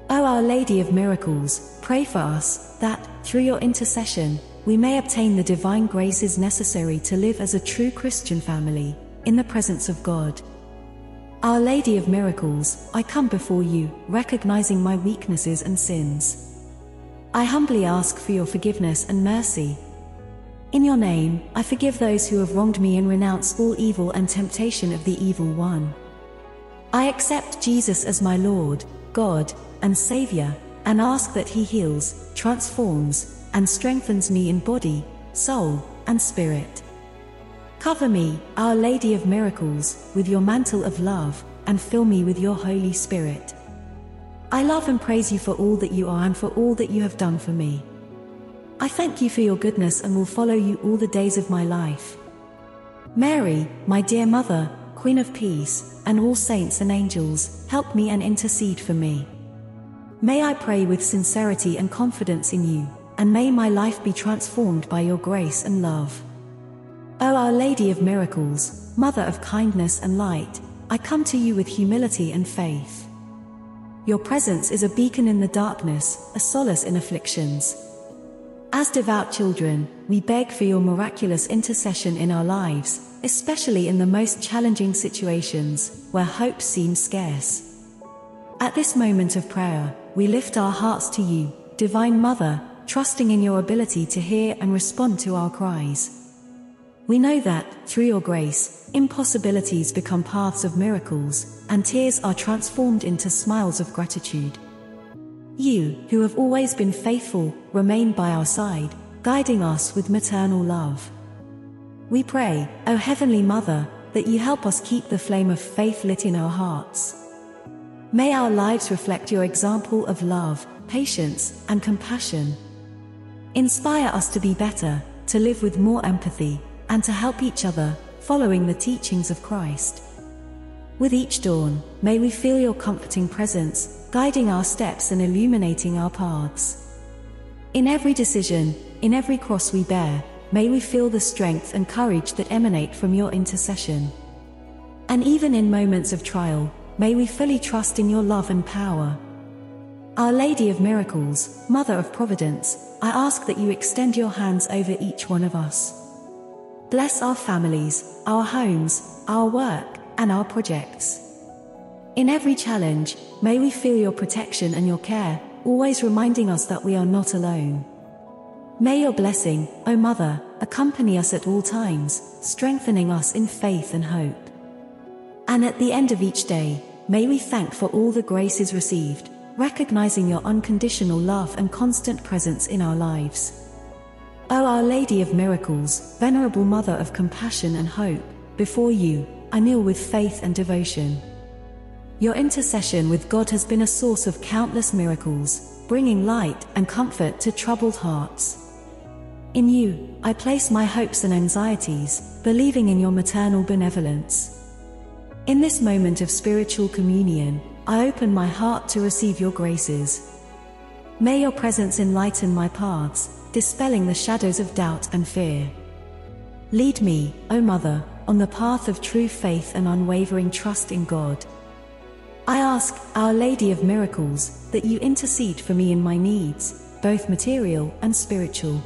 O Our Lady of Miracles, pray for us, that, through your intercession, we may obtain the divine graces necessary to live as a true Christian family, in the presence of God. Our Lady of Miracles, I come before you, recognizing my weaknesses and sins. I humbly ask for your forgiveness and mercy. In your name, I forgive those who have wronged me and renounce all evil and temptation of the evil one. I accept Jesus as my Lord, God, and Savior, and ask that He heals, transforms, and strengthens me in body, soul, and spirit. Cover me, Our Lady of Miracles, with your mantle of love, and fill me with your Holy Spirit. I love and praise you for all that you are and for all that you have done for me. I thank you for your goodness and will follow you all the days of my life. Mary, my dear Mother, Queen of Peace, and all saints and angels, help me and intercede for me. May I pray with sincerity and confidence in you, and may my life be transformed by your grace and love. O Our Lady of Miracles, Mother of kindness and light, I come to you with humility and faith. Your presence is a beacon in the darkness, a solace in afflictions. As devout children, we beg for your miraculous intercession in our lives, especially in the most challenging situations, where hope seems scarce. At this moment of prayer, we lift our hearts to you, Divine Mother, trusting in your ability to hear and respond to our cries. We know that, through your grace, impossibilities become paths of miracles, and tears are transformed into smiles of gratitude. You, who have always been faithful, remain by our side, guiding us with maternal love. We pray, O Heavenly Mother, that you help us keep the flame of faith lit in our hearts. May our lives reflect your example of love, patience, and compassion. Inspire us to be better, to live with more empathy, and to help each other, following the teachings of Christ. With each dawn, may we feel your comforting presence, guiding our steps and illuminating our paths. In every decision, in every cross we bear, may we feel the strength and courage that emanate from your intercession. And even in moments of trial, may we fully trust in your love and power. Our Lady of Miracles, Mother of Providence, I ask that you extend your hands over each one of us. Bless our families, our homes, our work, and our projects. In every challenge, may we feel your protection and your care, always reminding us that we are not alone. May your blessing, O Mother, accompany us at all times, strengthening us in faith and hope. And at the end of each day, may we thank for all the graces received, recognizing your unconditional love and constant presence in our lives. O Our Lady of Miracles, Venerable Mother of Compassion and Hope, before you, I kneel with faith and devotion. Your intercession with God has been a source of countless miracles, bringing light and comfort to troubled hearts. In you, I place my hopes and anxieties, believing in your maternal benevolence. In this moment of spiritual communion, I open my heart to receive your graces. May your presence enlighten my paths, dispelling the shadows of doubt and fear. Lead me, O Mother, on the path of true faith and unwavering trust in God. I ask, Our Lady of Miracles, that you intercede for me in my needs, both material and spiritual.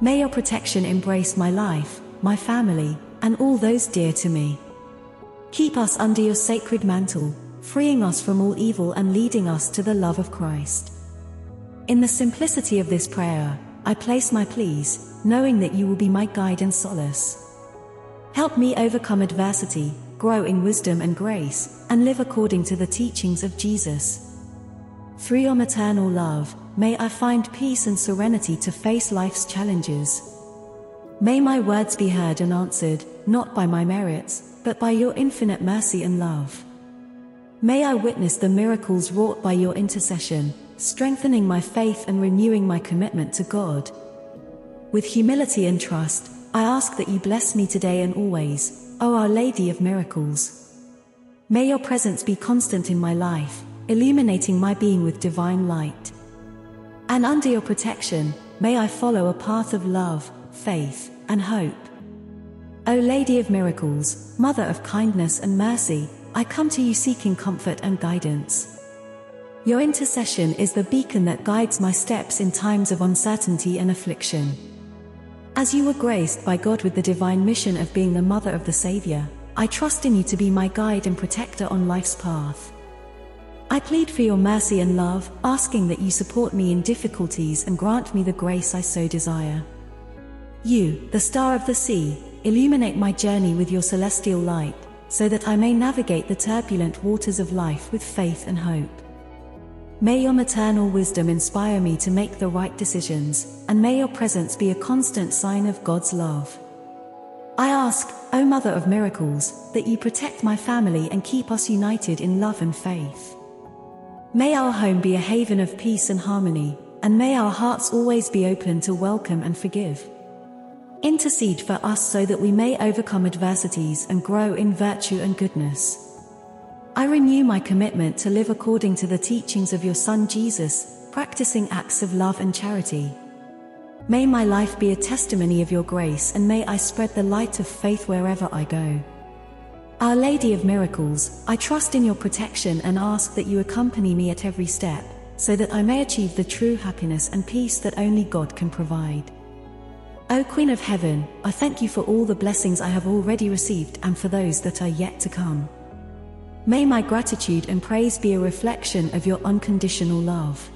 May your protection embrace my life, my family, and all those dear to me. Keep us under your sacred mantle, freeing us from all evil and leading us to the love of Christ. In the simplicity of this prayer, I place my pleas, knowing that you will be my guide and solace. Help me overcome adversity, grow in wisdom and grace, and live according to the teachings of Jesus. Through your maternal love, may I find peace and serenity to face life's challenges. May my words be heard and answered, not by my merits, but by your infinite mercy and love. May I witness the miracles wrought by your intercession, strengthening my faith and renewing my commitment to God. With humility and trust, I ask that you bless me today and always, O Our Lady of Miracles. May your presence be constant in my life, illuminating my being with divine light. And under your protection, may I follow a path of love, faith, and hope. O Lady of Miracles, Mother of kindness and mercy, I come to you seeking comfort and guidance. Your intercession is the beacon that guides my steps in times of uncertainty and affliction. As you were graced by God with the divine mission of being the mother of the Savior, I trust in you to be my guide and protector on life's path. I plead for your mercy and love, asking that you support me in difficulties and grant me the grace I so desire. You, the star of the sea, illuminate my journey with your celestial light, so that I may navigate the turbulent waters of life with faith and hope. May your maternal wisdom inspire me to make the right decisions, and may your presence be a constant sign of God's love. I ask, O Mother of Miracles, that you protect my family and keep us united in love and faith. May our home be a haven of peace and harmony, and may our hearts always be open to welcome and forgive. Intercede for us so that we may overcome adversities and grow in virtue and goodness. I renew my commitment to live according to the teachings of your Son Jesus, practicing acts of love and charity. May my life be a testimony of your grace and may I spread the light of faith wherever I go. Our Lady of Miracles, I trust in your protection and ask that you accompany me at every step, so that I may achieve the true happiness and peace that only God can provide. O Queen of Heaven, I thank you for all the blessings I have already received and for those that are yet to come. May my gratitude and praise be a reflection of your unconditional love.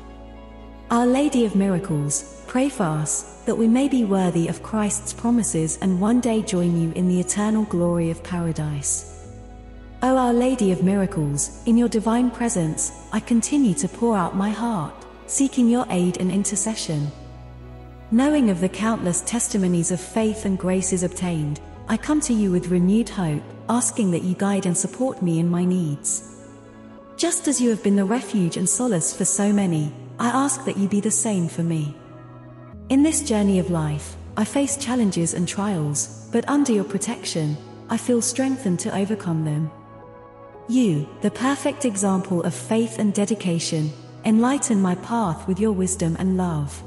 Our Lady of Miracles, pray for us, that we may be worthy of Christ's promises and one day join you in the eternal glory of paradise. O Our Lady of Miracles, in your divine presence, I continue to pour out my heart, seeking your aid and intercession. Knowing of the countless testimonies of faith and graces obtained, I come to you with renewed hope, asking that you guide and support me in my needs. Just as you have been the refuge and solace for so many, I ask that you be the same for me. In this journey of life, I face challenges and trials, but under your protection, I feel strengthened to overcome them. You, the perfect example of faith and dedication, enlighten my path with your wisdom and love.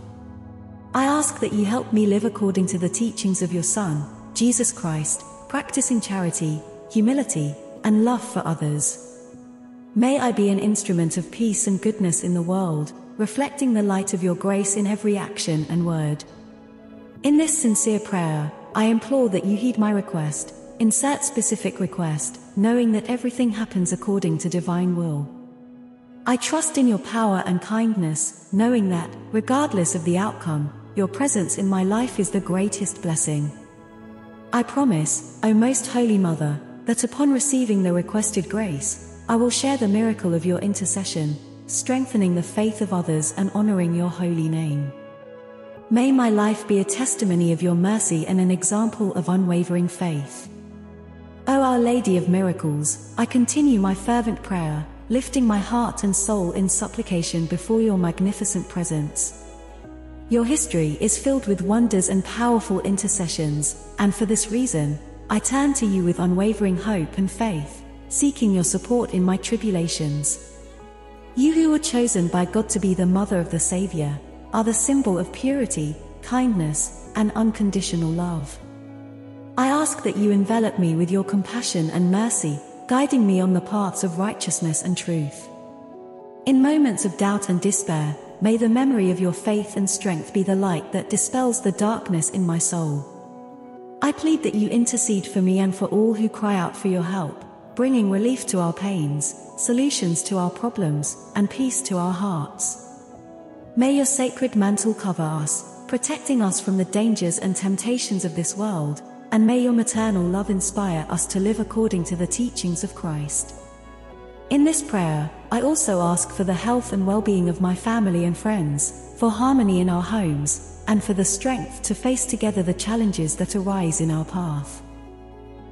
I ask that you help me live according to the teachings of your Son, Jesus Christ, practicing charity, humility, and love for others. May I be an instrument of peace and goodness in the world, reflecting the light of your grace in every action and word. In this sincere prayer, I implore that you heed my request, insert specific request, knowing that everything happens according to divine will. I trust in your power and kindness, knowing that, regardless of the outcome, your presence in my life is the greatest blessing. I promise, O Most Holy Mother, that upon receiving the requested grace, I will share the miracle of your intercession, strengthening the faith of others and honoring your holy name. May my life be a testimony of your mercy and an example of unwavering faith. O Our Lady of Miracles, I continue my fervent prayer, lifting my heart and soul in supplication before your magnificent presence. Your history is filled with wonders and powerful intercessions, and for this reason, I turn to you with unwavering hope and faith, seeking your support in my tribulations. You who were chosen by God to be the mother of the Savior, are the symbol of purity, kindness, and unconditional love. I ask that you envelop me with your compassion and mercy, guiding me on the paths of righteousness and truth. In moments of doubt and despair, May the memory of your faith and strength be the light that dispels the darkness in my soul. I plead that you intercede for me and for all who cry out for your help, bringing relief to our pains, solutions to our problems, and peace to our hearts. May your sacred mantle cover us, protecting us from the dangers and temptations of this world, and may your maternal love inspire us to live according to the teachings of Christ. In this prayer, I also ask for the health and well-being of my family and friends, for harmony in our homes, and for the strength to face together the challenges that arise in our path.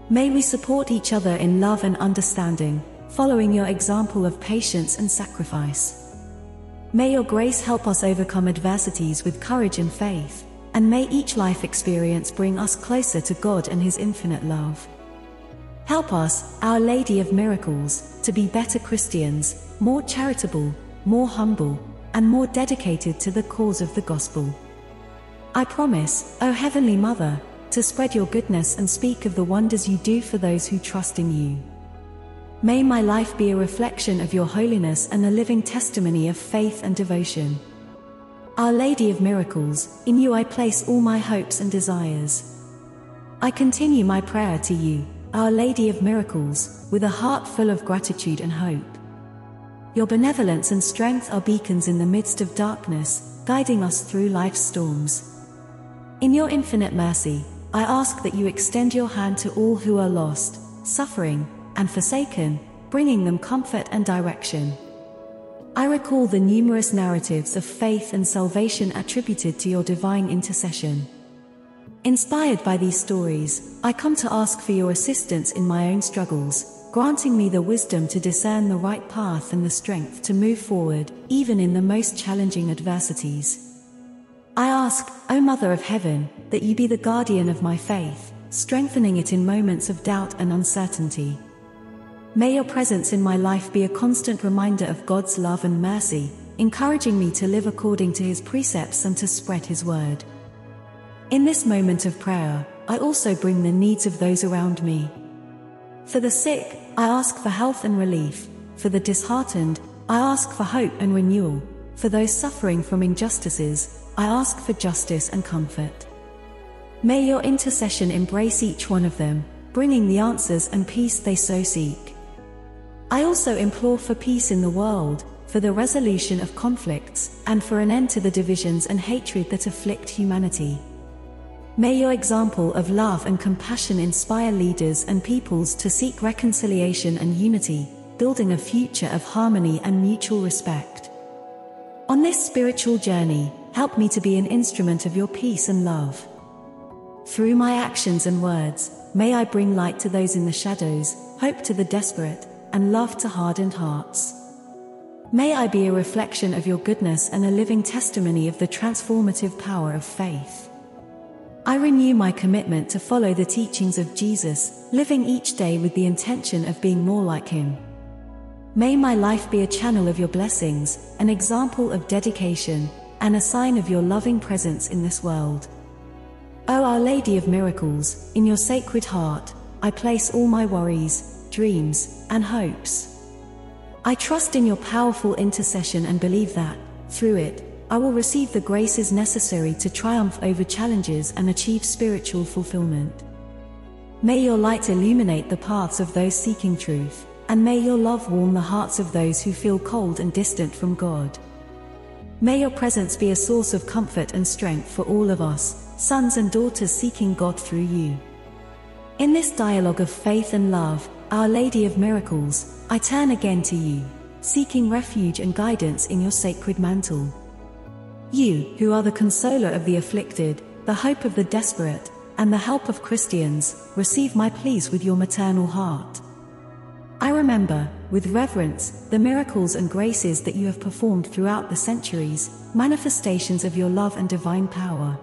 May we support each other in love and understanding, following your example of patience and sacrifice. May your grace help us overcome adversities with courage and faith, and may each life experience bring us closer to God and His infinite love. Help us, Our Lady of Miracles, to be better Christians, more charitable, more humble, and more dedicated to the cause of the gospel. I promise, O Heavenly Mother, to spread your goodness and speak of the wonders you do for those who trust in you. May my life be a reflection of your holiness and a living testimony of faith and devotion. Our Lady of Miracles, in you I place all my hopes and desires. I continue my prayer to you, Our Lady of Miracles, with a heart full of gratitude and hope. Your benevolence and strength are beacons in the midst of darkness, guiding us through life's storms. In your infinite mercy, I ask that you extend your hand to all who are lost, suffering, and forsaken, bringing them comfort and direction. I recall the numerous narratives of faith and salvation attributed to your divine intercession. Inspired by these stories, I come to ask for your assistance in my own struggles, granting me the wisdom to discern the right path and the strength to move forward, even in the most challenging adversities. I ask, O Mother of Heaven, that you be the guardian of my faith, strengthening it in moments of doubt and uncertainty. May your presence in my life be a constant reminder of God's love and mercy, encouraging me to live according to his precepts and to spread his word. In this moment of prayer, I also bring the needs of those around me. For the sick, I ask for health and relief. For the disheartened, I ask for hope and renewal. For those suffering from injustices, I ask for justice and comfort. May your intercession embrace each one of them, bringing the answers and peace they so seek. I also implore for peace in the world, for the resolution of conflicts, and for an end to the divisions and hatred that afflict humanity. May your example of love and compassion inspire leaders and peoples to seek reconciliation and unity, building a future of harmony and mutual respect. On this spiritual journey, help me to be an instrument of your peace and love. Through my actions and words, may I bring light to those in the shadows, hope to the desperate, and love to hardened hearts. May I be a reflection of your goodness and a living testimony of the transformative power of faith. I renew my commitment to follow the teachings of Jesus, living each day with the intention of being more like him. May my life be a channel of your blessings, an example of dedication, and a sign of your loving presence in this world. O Our Lady of Miracles, in your sacred heart, I place all my worries, dreams, and hopes. I trust in your powerful intercession and believe that, through it, I will receive the graces necessary to triumph over challenges and achieve spiritual fulfillment. May your light illuminate the paths of those seeking truth, and may your love warm the hearts of those who feel cold and distant from God. May your presence be a source of comfort and strength for all of us, sons and daughters seeking God through you. In this dialogue of faith and love, our Lady of Miracles, I turn again to you, seeking refuge and guidance in your sacred mantle. You, who are the consoler of the afflicted, the hope of the desperate, and the help of Christians, receive my pleas with your maternal heart. I remember, with reverence, the miracles and graces that you have performed throughout the centuries, manifestations of your love and divine power.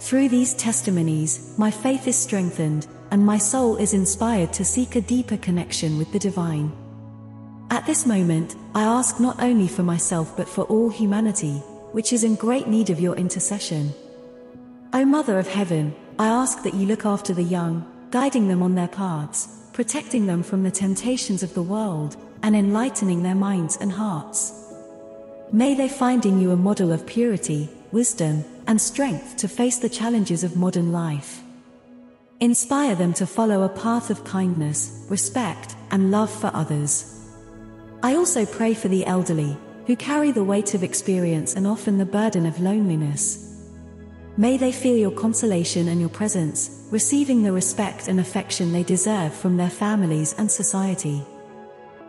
Through these testimonies, my faith is strengthened, and my soul is inspired to seek a deeper connection with the divine. At this moment, I ask not only for myself but for all humanity, which is in great need of your intercession. O Mother of Heaven, I ask that you look after the young, guiding them on their paths, protecting them from the temptations of the world, and enlightening their minds and hearts. May they find in you a model of purity, wisdom, and strength to face the challenges of modern life. Inspire them to follow a path of kindness, respect, and love for others. I also pray for the elderly, who carry the weight of experience and often the burden of loneliness. May they feel your consolation and your presence, receiving the respect and affection they deserve from their families and society.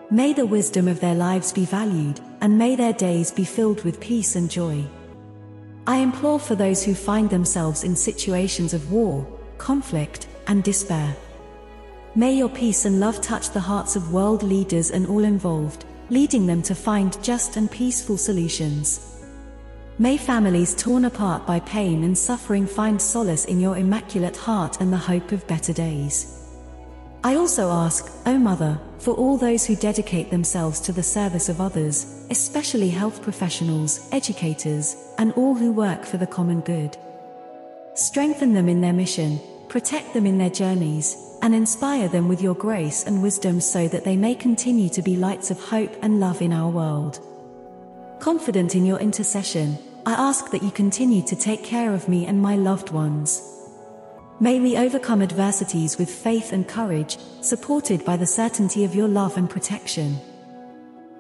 May the wisdom of their lives be valued, and may their days be filled with peace and joy. I implore for those who find themselves in situations of war, conflict, and despair. May your peace and love touch the hearts of world leaders and all involved, leading them to find just and peaceful solutions. May families torn apart by pain and suffering find solace in your immaculate heart and the hope of better days. I also ask, O Mother, for all those who dedicate themselves to the service of others, especially health professionals, educators, and all who work for the common good. Strengthen them in their mission, protect them in their journeys, and inspire them with your grace and wisdom so that they may continue to be lights of hope and love in our world. Confident in your intercession, I ask that you continue to take care of me and my loved ones. May we overcome adversities with faith and courage, supported by the certainty of your love and protection.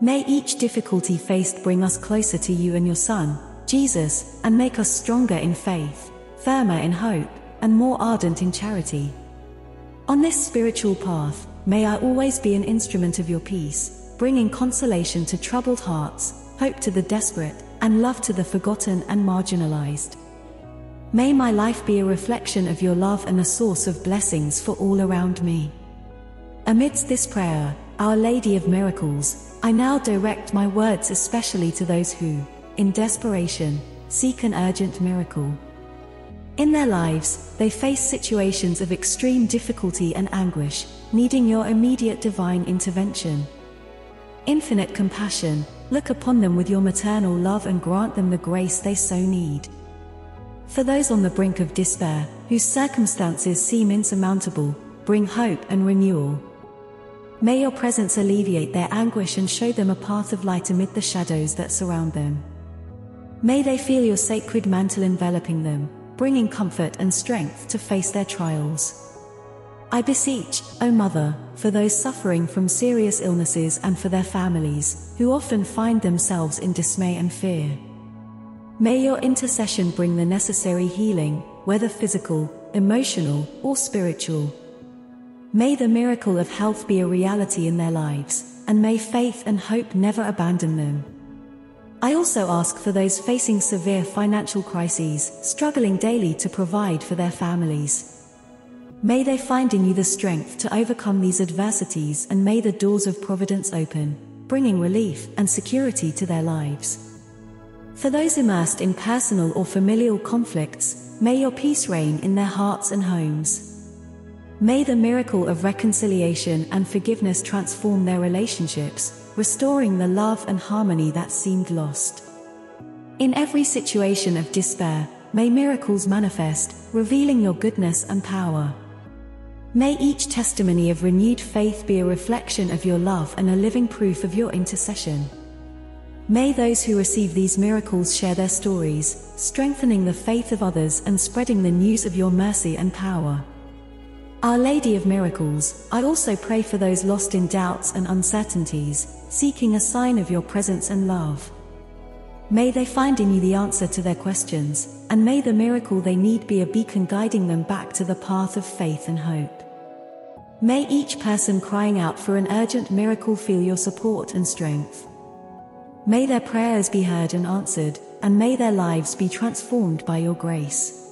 May each difficulty faced bring us closer to you and your Son, Jesus, and make us stronger in faith, firmer in hope, and more ardent in charity. On this spiritual path, may I always be an instrument of your peace, bringing consolation to troubled hearts, hope to the desperate, and love to the forgotten and marginalized. May my life be a reflection of your love and a source of blessings for all around me. Amidst this prayer, Our Lady of Miracles, I now direct my words especially to those who, in desperation, seek an urgent miracle. In their lives, they face situations of extreme difficulty and anguish, needing your immediate divine intervention. Infinite compassion, look upon them with your maternal love and grant them the grace they so need. For those on the brink of despair, whose circumstances seem insurmountable, bring hope and renewal. May your presence alleviate their anguish and show them a path of light amid the shadows that surround them. May they feel your sacred mantle enveloping them, bringing comfort and strength to face their trials. I beseech, O Mother, for those suffering from serious illnesses and for their families, who often find themselves in dismay and fear. May your intercession bring the necessary healing, whether physical, emotional, or spiritual. May the miracle of health be a reality in their lives, and may faith and hope never abandon them. I also ask for those facing severe financial crises, struggling daily to provide for their families. May they find in you the strength to overcome these adversities and may the doors of providence open, bringing relief and security to their lives. For those immersed in personal or familial conflicts, may your peace reign in their hearts and homes. May the miracle of reconciliation and forgiveness transform their relationships, restoring the love and harmony that seemed lost. In every situation of despair, may miracles manifest, revealing your goodness and power. May each testimony of renewed faith be a reflection of your love and a living proof of your intercession. May those who receive these miracles share their stories, strengthening the faith of others and spreading the news of your mercy and power. Our Lady of Miracles, I also pray for those lost in doubts and uncertainties, seeking a sign of your presence and love. May they find in you the answer to their questions, and may the miracle they need be a beacon guiding them back to the path of faith and hope. May each person crying out for an urgent miracle feel your support and strength. May their prayers be heard and answered, and may their lives be transformed by your grace.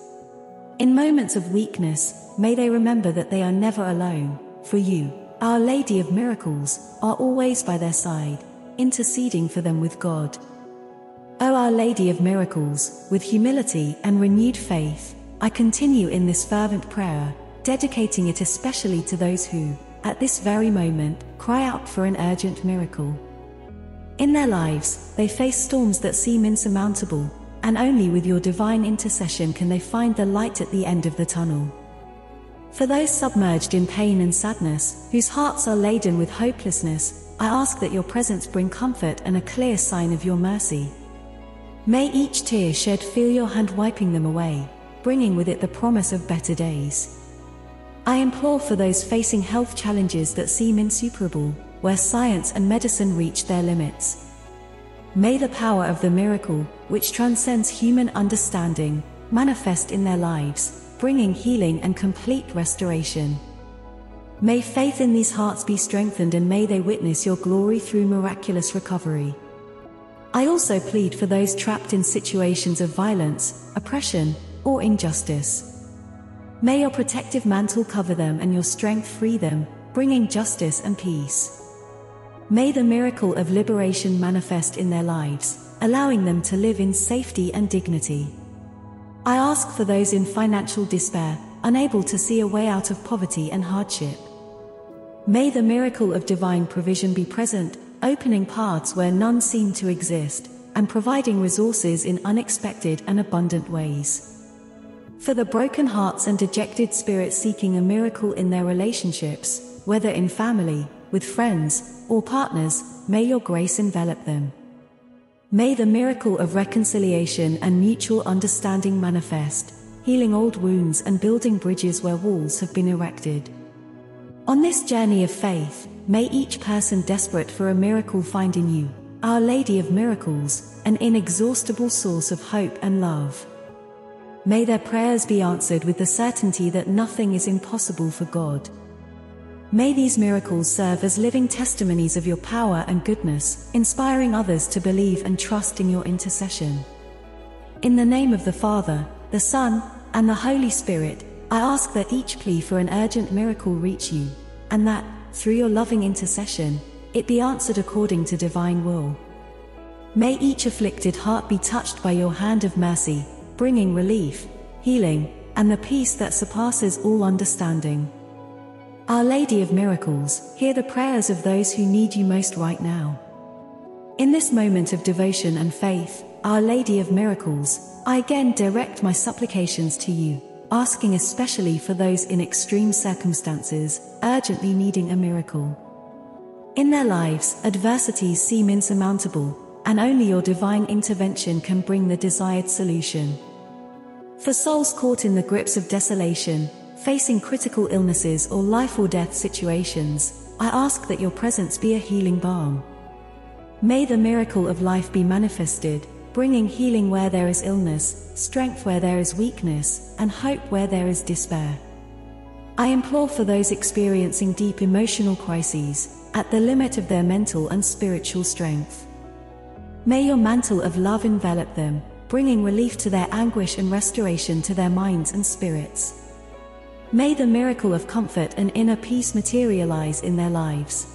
In moments of weakness, may they remember that they are never alone, for you, Our Lady of Miracles, are always by their side, interceding for them with God. O Our Lady of Miracles, with humility and renewed faith, I continue in this fervent prayer, dedicating it especially to those who, at this very moment, cry out for an urgent miracle. In their lives, they face storms that seem insurmountable, and only with your divine intercession can they find the light at the end of the tunnel. For those submerged in pain and sadness, whose hearts are laden with hopelessness, I ask that your presence bring comfort and a clear sign of your mercy. May each tear shed feel your hand wiping them away, bringing with it the promise of better days. I implore for those facing health challenges that seem insuperable, where science and medicine reach their limits. May the power of the miracle, which transcends human understanding, manifest in their lives, bringing healing and complete restoration. May faith in these hearts be strengthened and may they witness your glory through miraculous recovery. I also plead for those trapped in situations of violence, oppression, or injustice. May your protective mantle cover them and your strength free them, bringing justice and peace. May the miracle of liberation manifest in their lives, allowing them to live in safety and dignity. I ask for those in financial despair, unable to see a way out of poverty and hardship. May the miracle of divine provision be present, opening paths where none seem to exist, and providing resources in unexpected and abundant ways. For the broken hearts and dejected spirits seeking a miracle in their relationships, whether in family, with friends, or partners, may your grace envelop them. May the miracle of reconciliation and mutual understanding manifest, healing old wounds and building bridges where walls have been erected. On this journey of faith, may each person desperate for a miracle find in you, Our Lady of Miracles, an inexhaustible source of hope and love. May their prayers be answered with the certainty that nothing is impossible for God. May these miracles serve as living testimonies of your power and goodness, inspiring others to believe and trust in your intercession. In the name of the Father, the Son, and the Holy Spirit, I ask that each plea for an urgent miracle reach you, and that, through your loving intercession, it be answered according to divine will. May each afflicted heart be touched by your hand of mercy, bringing relief, healing, and the peace that surpasses all understanding. Our Lady of Miracles, hear the prayers of those who need you most right now. In this moment of devotion and faith, Our Lady of Miracles, I again direct my supplications to you asking especially for those in extreme circumstances, urgently needing a miracle. In their lives, adversities seem insurmountable, and only your divine intervention can bring the desired solution. For souls caught in the grips of desolation, facing critical illnesses or life or death situations, I ask that your presence be a healing balm. May the miracle of life be manifested, bringing healing where there is illness, strength where there is weakness, and hope where there is despair. I implore for those experiencing deep emotional crises, at the limit of their mental and spiritual strength. May your mantle of love envelop them, bringing relief to their anguish and restoration to their minds and spirits. May the miracle of comfort and inner peace materialize in their lives.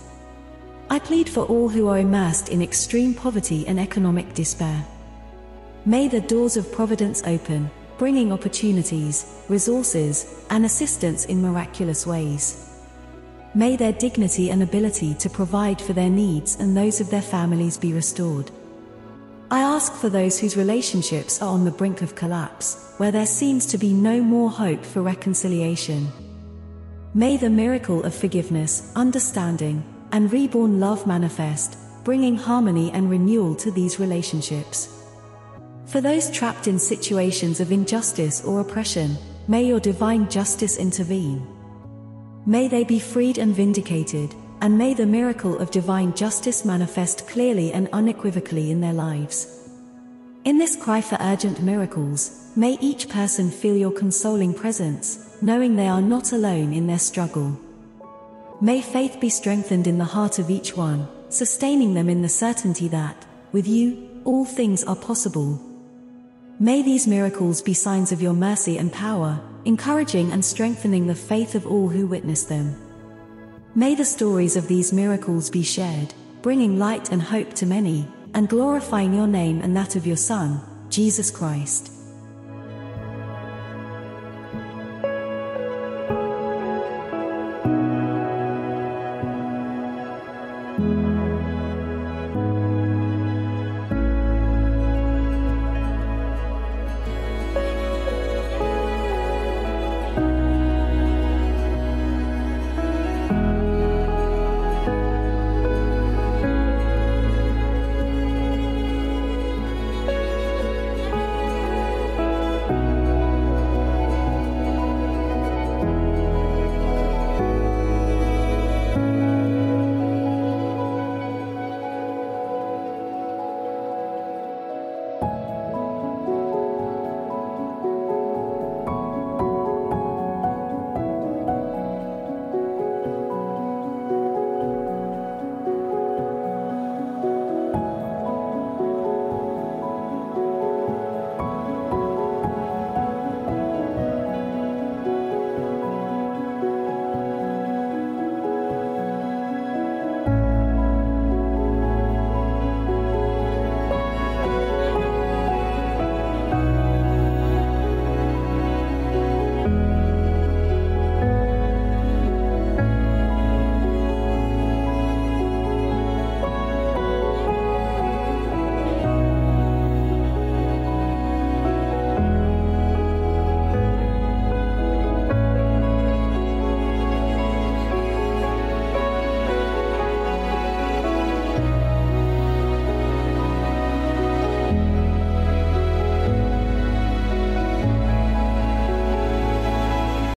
I plead for all who are immersed in extreme poverty and economic despair. May the doors of providence open, bringing opportunities, resources, and assistance in miraculous ways. May their dignity and ability to provide for their needs and those of their families be restored. I ask for those whose relationships are on the brink of collapse, where there seems to be no more hope for reconciliation. May the miracle of forgiveness, understanding, and reborn love manifest, bringing harmony and renewal to these relationships. For those trapped in situations of injustice or oppression, may your divine justice intervene. May they be freed and vindicated, and may the miracle of divine justice manifest clearly and unequivocally in their lives. In this cry for urgent miracles, may each person feel your consoling presence, knowing they are not alone in their struggle. May faith be strengthened in the heart of each one, sustaining them in the certainty that, with you, all things are possible. May these miracles be signs of your mercy and power, encouraging and strengthening the faith of all who witness them. May the stories of these miracles be shared, bringing light and hope to many, and glorifying your name and that of your Son, Jesus Christ.